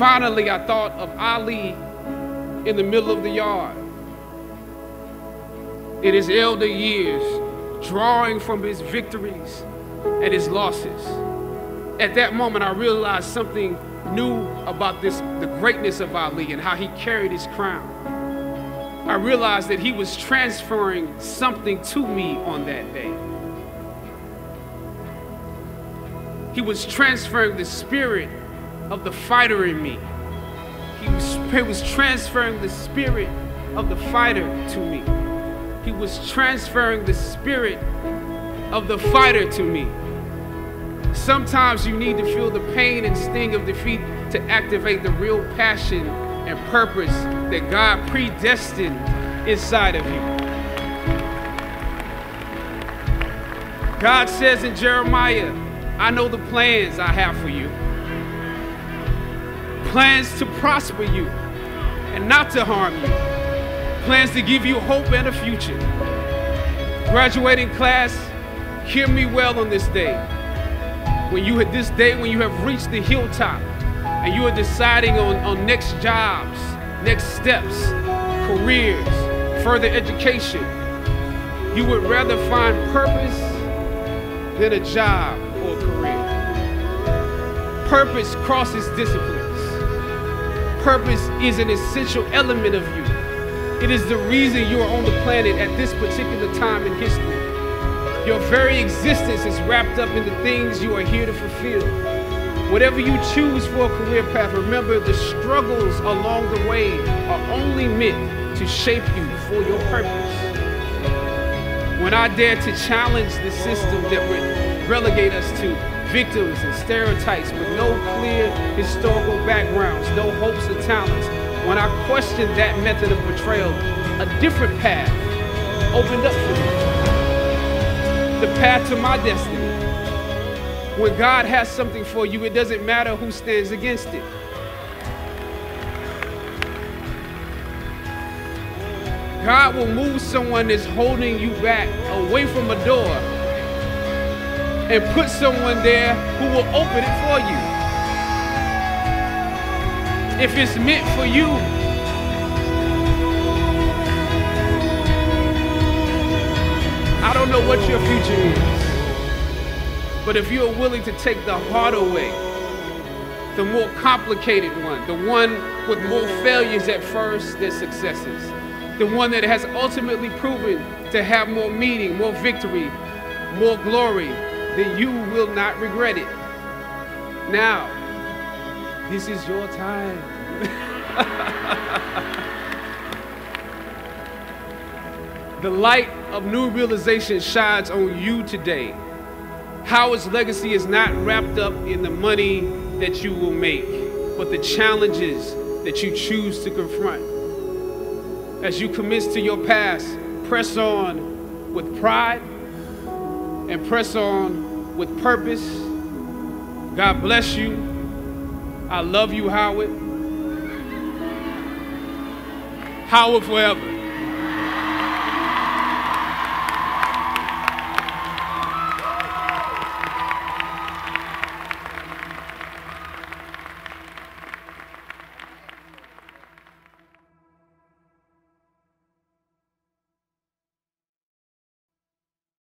finally, I thought of Ali in the middle of the yard. In his elder years, drawing from his victories and his losses. At that moment, I realized something new about this, the greatness of Ali and how he carried his crown. I realized that he was transferring something to me on that day. He was transferring the spirit of the fighter in me. He was, he was transferring the spirit of the fighter to me. He was transferring the spirit of the fighter to me. Sometimes you need to feel the pain and sting of defeat to activate the real passion and purpose that God predestined inside of you. God says in Jeremiah, I know the plans I have for you plans to prosper you and not to harm you, plans to give you hope and a future. Graduating class, hear me well on this day. When you at this day, when you have reached the hilltop and you are deciding on, on next jobs, next steps, careers, further education, you would rather find purpose than a job or a career. Purpose crosses disciplines. Purpose is an essential element of you. It is the reason you are on the planet at this particular time in history. Your very existence is wrapped up in the things you are here to fulfill. Whatever you choose for a career path, remember the struggles along the way are only meant to shape you for your purpose. When I dare to challenge the system that would relegate us to victims and stereotypes with no clear historical backgrounds, no hopes or talents, when I questioned that method of portrayal, a different path opened up for me the path to my destiny. When God has something for you, it doesn't matter who stands against it. God will move someone that's holding you back away from a door and put someone there who will open it for you. If it's meant for you, I don't know what your future is. But if you're willing to take the harder way, the more complicated one, the one with more failures at first than successes, the one that has ultimately proven to have more meaning, more victory, more glory, then you will not regret it. Now, this is your time. The light of new realization shines on you today. Howard's legacy is not wrapped up in the money that you will make, but the challenges that you choose to confront. As you commit to your past, press on with pride and press on with purpose. God bless you. I love you, Howard. Howard forever.